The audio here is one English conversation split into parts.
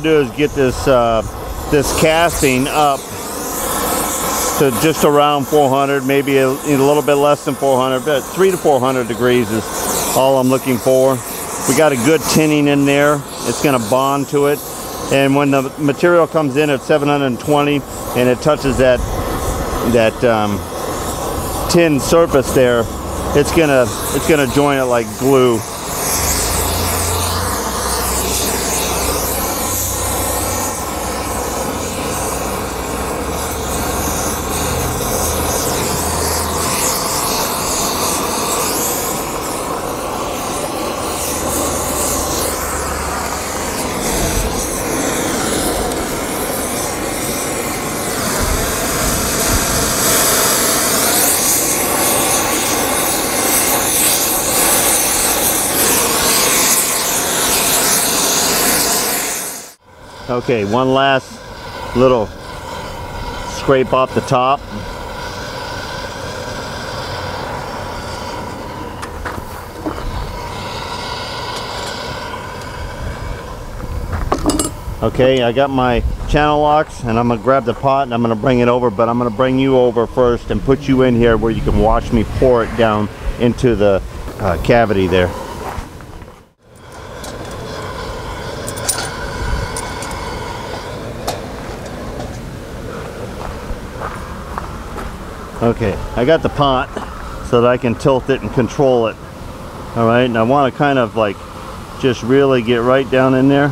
To do is get this uh, this casting up to just around 400, maybe a, a little bit less than 400, but three to 400 degrees is all I'm looking for. We got a good tinning in there. It's going to bond to it. And when the material comes in at 720 and it touches that that um, tin surface there, it's gonna it's gonna join it like glue. Okay, one last little scrape off the top. Okay, I got my channel locks and I'm gonna grab the pot and I'm gonna bring it over, but I'm gonna bring you over first and put you in here where you can watch me pour it down into the uh, cavity there. Okay, I got the pot so that I can tilt it and control it. All right, and I want to kind of like just really get right down in there.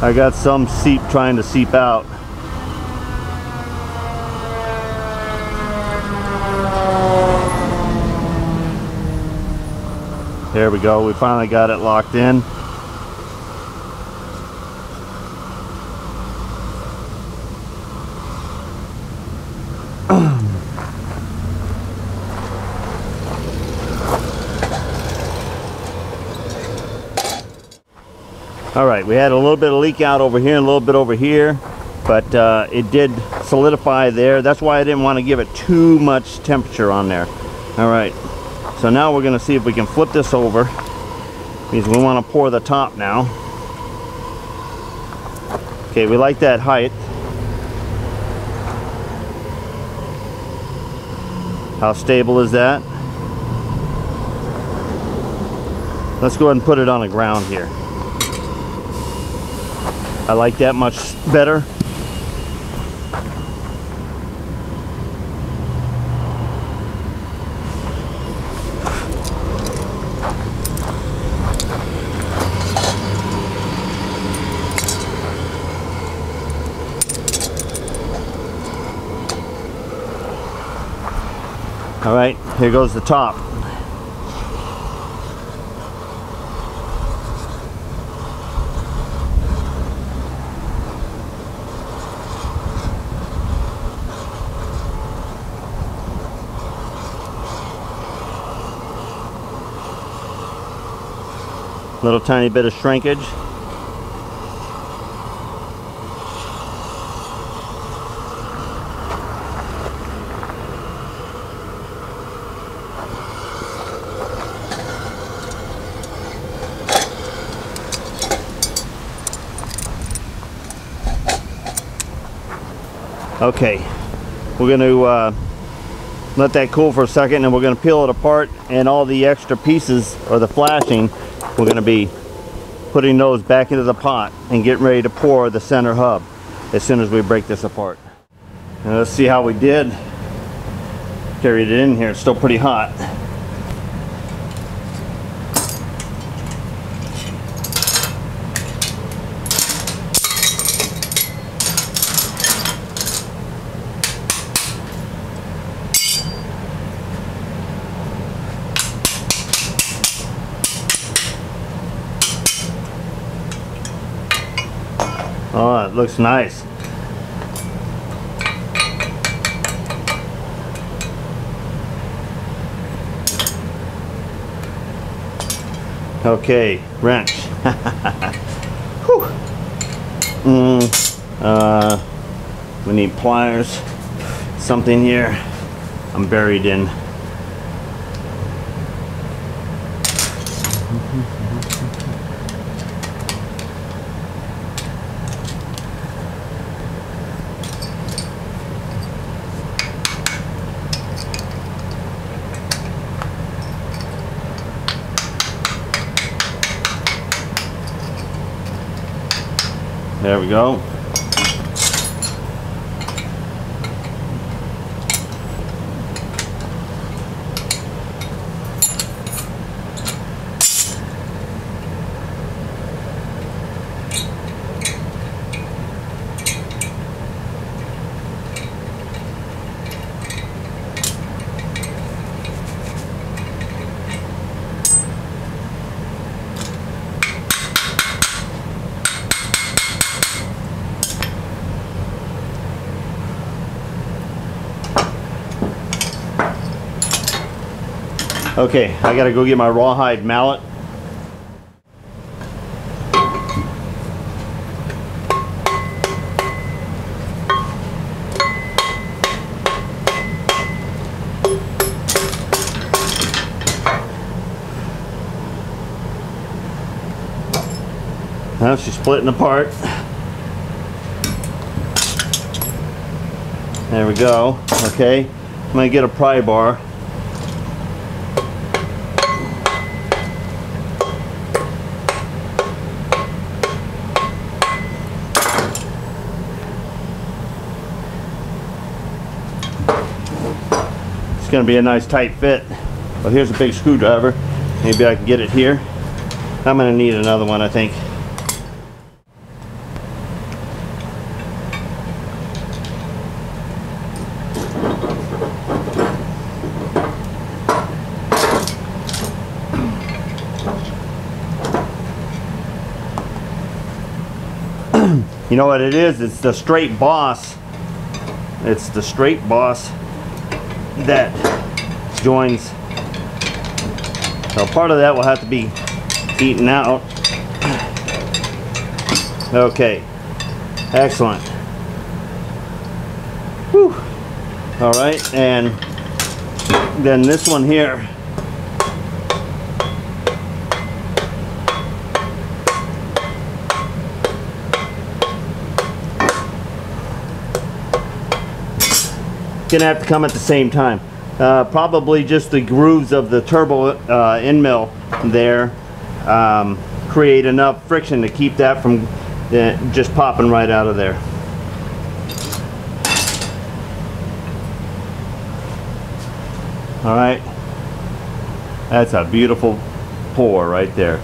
I got some seep trying to seep out. There we go, we finally got it locked in. All right, we had a little bit of leak out over here, and a little bit over here, but uh, it did solidify there. That's why I didn't want to give it too much temperature on there. All right, so now we're gonna see if we can flip this over because we want to pour the top now. Okay, we like that height. How stable is that? Let's go ahead and put it on the ground here. I like that much better. All right, here goes the top. Little tiny bit of shrinkage. Okay, we're going to uh, let that cool for a second and we're going to peel it apart and all the extra pieces or the flashing we're going to be putting those back into the pot and getting ready to pour the center hub as soon as we break this apart. Let's see how we did. Carried it in here, it's still pretty hot. Looks nice. Okay, wrench. Whew. Mm, uh, we need pliers. Something here. I'm buried in we go. Okay, I gotta go get my rawhide mallet. Now she's splitting apart. There we go. Okay, I'm gonna get a pry bar. It's gonna be a nice tight fit. Well, here's a big screwdriver. Maybe I can get it here. I'm gonna need another one, I think. You know what it is? It's the straight boss. It's the straight boss that joins. So part of that will have to be eaten out. Okay. Excellent. Whew. All right, and then this one here. Gonna have to come at the same time. Uh, probably just the grooves of the turbo uh, end mill there um, create enough friction to keep that from uh, just popping right out of there. All right, that's a beautiful pour right there.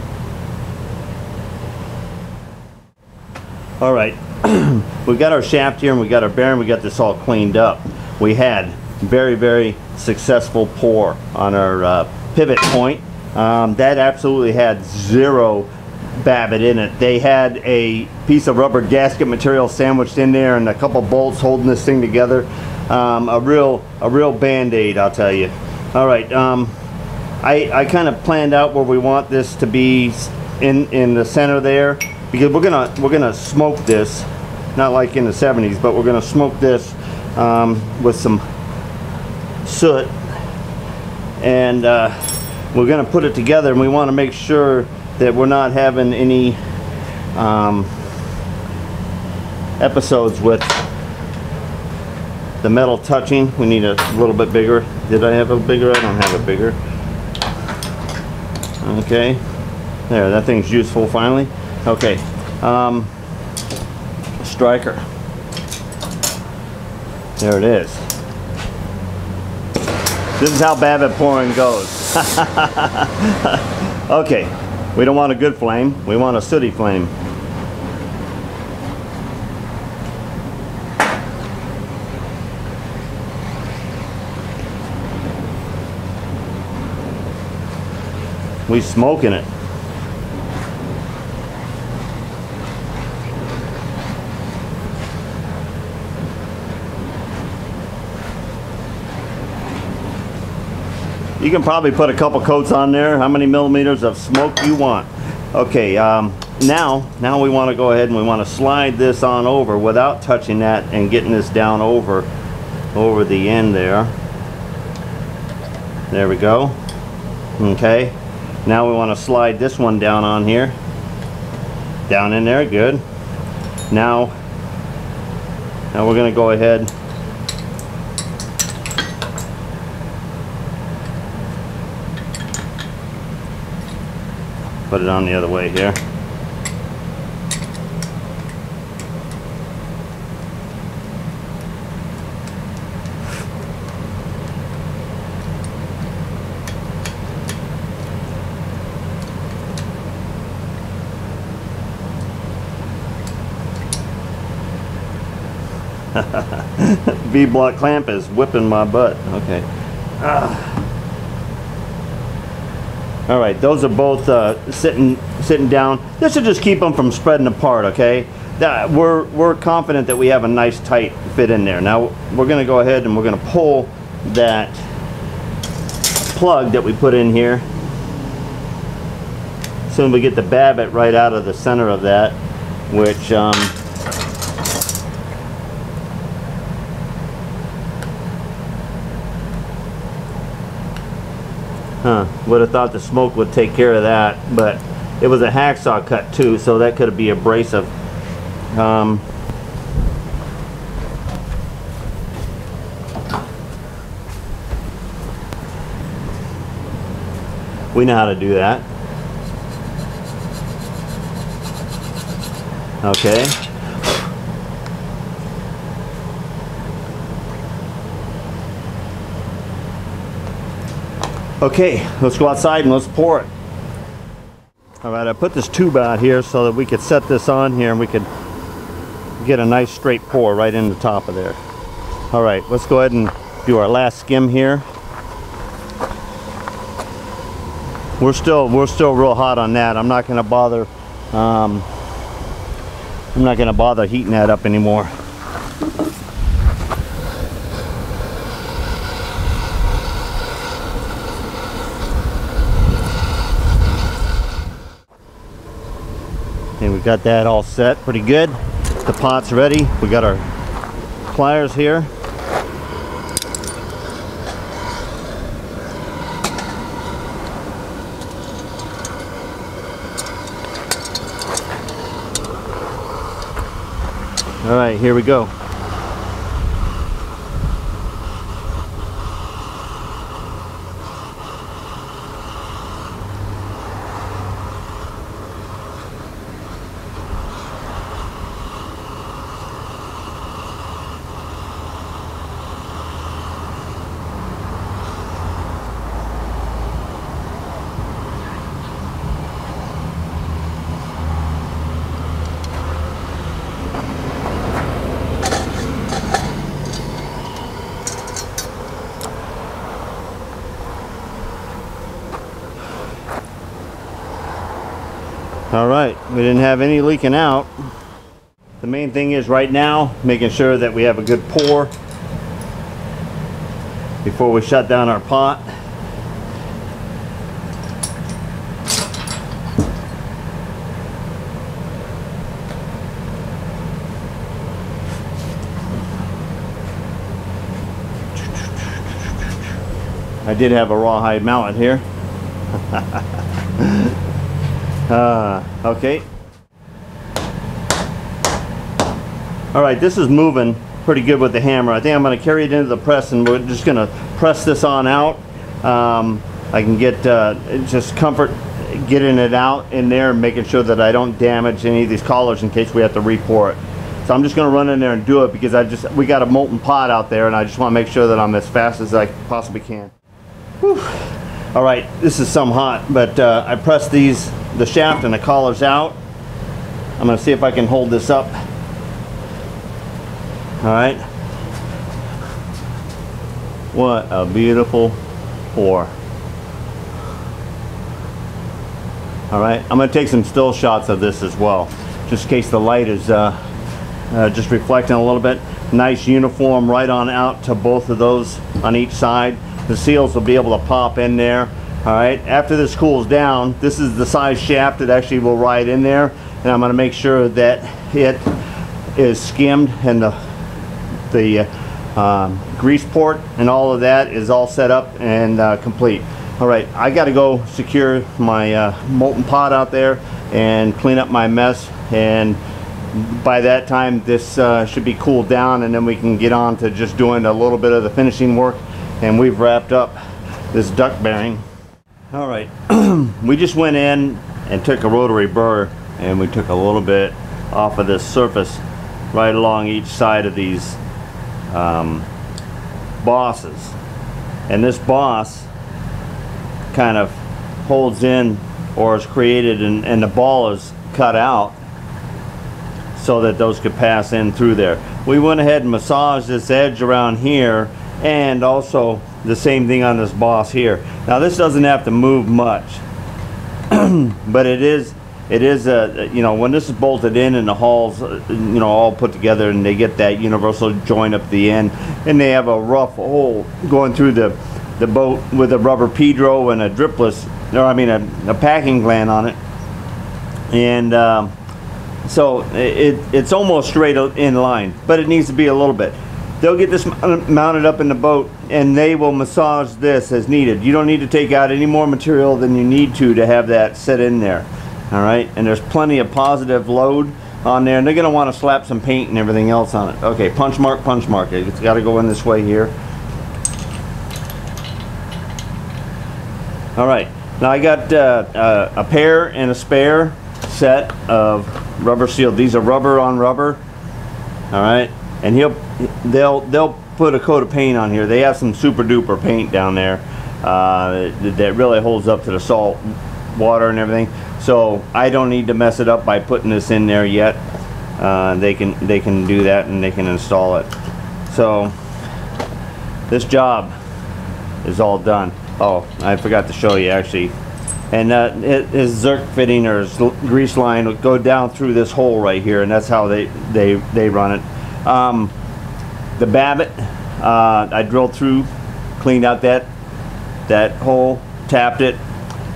All right, we've got our shaft here and we got our bearing, we got this all cleaned up we had very, very successful pour on our uh, pivot point. Um, that absolutely had zero babbitt in it. They had a piece of rubber gasket material sandwiched in there and a couple bolts holding this thing together. Um, a real, a real band-aid, I'll tell you. All right, um, I, I kind of planned out where we want this to be in, in the center there because we're gonna, we're gonna smoke this, not like in the 70s, but we're gonna smoke this um, with some soot. And uh, we're going to put it together and we want to make sure that we're not having any um, episodes with the metal touching. We need a little bit bigger. Did I have a bigger? I don't have a bigger. Okay. There that thing's useful finally. Okay. Um, striker there it is. This is how Babbitt pouring goes. okay, we don't want a good flame, we want a sooty flame. We smoking it. You can probably put a couple coats on there, how many millimeters of smoke you want. Okay, um, now, now we want to go ahead and we want to slide this on over without touching that and getting this down over, over the end there. There we go. Okay. Now we want to slide this one down on here. Down in there, good. Now, now we're going to go ahead put it on the other way here. V-block clamp is whipping my butt. Okay. Ah. All right, those are both uh, sitting sitting down. This will just keep them from spreading apart. Okay. That, we're we're confident that we have a nice tight fit in there. Now we're going to go ahead and we're going to pull that plug that we put in here. Soon we get the babbitt right out of the center of that, which um, would have thought the smoke would take care of that, but it was a hacksaw cut too, so that could be abrasive. Um, we know how to do that. Okay. Okay, let's go outside and let's pour it. All right, I put this tube out here so that we could set this on here and we could get a nice straight pour right in the top of there. All right, let's go ahead and do our last skim here. We're still we're still real hot on that. I'm not going to bother um, I'm not going to bother heating that up anymore. Got that all set pretty good. The pot's ready. We got our pliers here. All right, here we go. All right, we didn't have any leaking out. The main thing is right now, making sure that we have a good pour before we shut down our pot. I did have a rawhide mallet here. Uh, okay. All right, this is moving pretty good with the hammer. I think I'm going to carry it into the press and we're just going to press this on out. Um, I can get uh, just comfort getting it out in there and making sure that I don't damage any of these collars in case we have to re-pour it. So I'm just going to run in there and do it because I just we got a molten pot out there and I just want to make sure that I'm as fast as I possibly can. Whew. All right, this is some hot, but uh, I pressed these the shaft and the collars out. I'm going to see if I can hold this up. All right. What a beautiful pour. All right, I'm going to take some still shots of this as well, just in case the light is uh, uh, just reflecting a little bit. Nice uniform right on out to both of those on each side. The seals will be able to pop in there. All right, after this cools down, this is the size shaft that actually will ride in there. And I'm gonna make sure that it is skimmed and the, the uh, um, grease port and all of that is all set up and uh, complete. All right, I got to go secure my uh, molten pot out there and clean up my mess. And by that time, this uh, should be cooled down, and then we can get on to just doing a little bit of the finishing work. And we've wrapped up this duck bearing. All right, we just went in and took a rotary burr, and we took a little bit off of this surface right along each side of these um, bosses. And this boss kind of holds in or is created and, and the ball is cut out so that those could pass in through there. We went ahead and massaged this edge around here and also the same thing on this boss here. Now this doesn't have to move much, but it is it is a you know when this is bolted in and the hulls uh, you know all put together and they get that universal joint up the end and they have a rough hole going through the the boat with a rubber pedro and a dripless, or I mean a, a packing gland on it. And um, so it, it's almost straight in line, but it needs to be a little bit. They'll get this mounted up in the boat and they will massage this as needed. You don't need to take out any more material than you need to to have that set in there. All right, and there's plenty of positive load on there and they're gonna wanna slap some paint and everything else on it. Okay, punch mark, punch mark. It's gotta go in this way here. All right, now I got uh, uh, a pair and a spare set of rubber seal. These are rubber on rubber. All right, and he'll they'll they'll put a coat of paint on here. They have some super duper paint down there uh, that really holds up to the salt water and everything. So I don't need to mess it up by putting this in there yet. Uh, they can they can do that and they can install it. So this job is all done. Oh, I forgot to show you actually. And uh, his Zerk fitting or grease line would go down through this hole right here, and that's how they they they run it. Um, the Babbitt, uh, I drilled through, cleaned out that that hole, tapped it,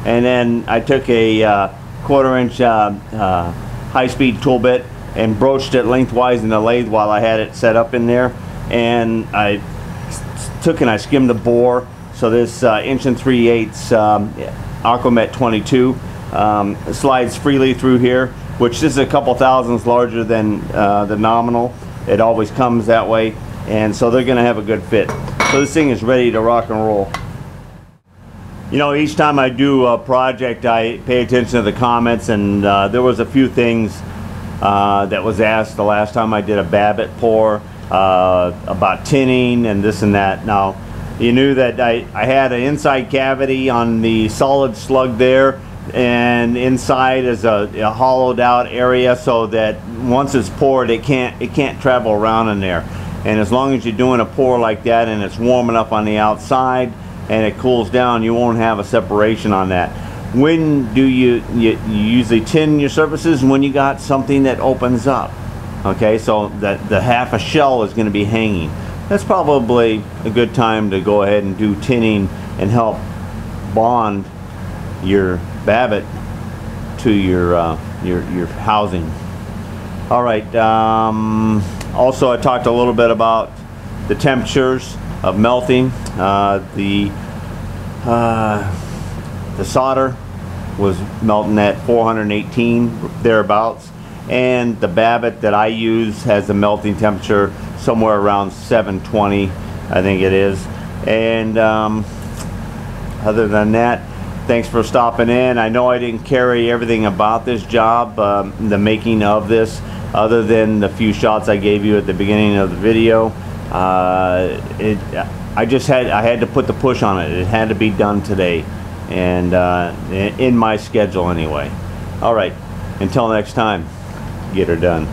and then I took a uh, quarter inch uh, uh, high-speed tool bit and broached it lengthwise in the lathe while I had it set up in there, and I took and I skimmed the bore so this uh, inch and 3 eighths um, Aquamet 22 um, slides freely through here, which is a couple thousandths larger than uh, the nominal. It always comes that way, and so they're going to have a good fit. So this thing is ready to rock and roll. You know, each time I do a project, I pay attention to the comments, and uh, there was a few things uh, that was asked the last time I did a Babbitt pour uh, about tinning and this and that. Now, you knew that I, I had an inside cavity on the solid slug there and inside is a, a, hollowed out area so that once it's poured it can't it can't travel around in there. And as long as you're doing a pour like that and it's warm enough on the outside and it cools down you won't have a separation on that. When do you, you, you usually tin your surfaces when you got something that opens up okay? So that the half a shell is going to be hanging. That's probably a good time to go ahead and do tinning and help bond your Babbitt to your uh, your your housing. All right. Um, also, I talked a little bit about the temperatures of melting. Uh, the uh, the solder was melting at 418 thereabouts, and the Babbitt that I use has a melting temperature somewhere around 720 I think it is and um, other than that thanks for stopping in. I know I didn't carry everything about this job um, the making of this other than the few shots I gave you at the beginning of the video. Uh, it I just had I had to put the push on it. It had to be done today and uh, in my schedule anyway. All right until next time get her done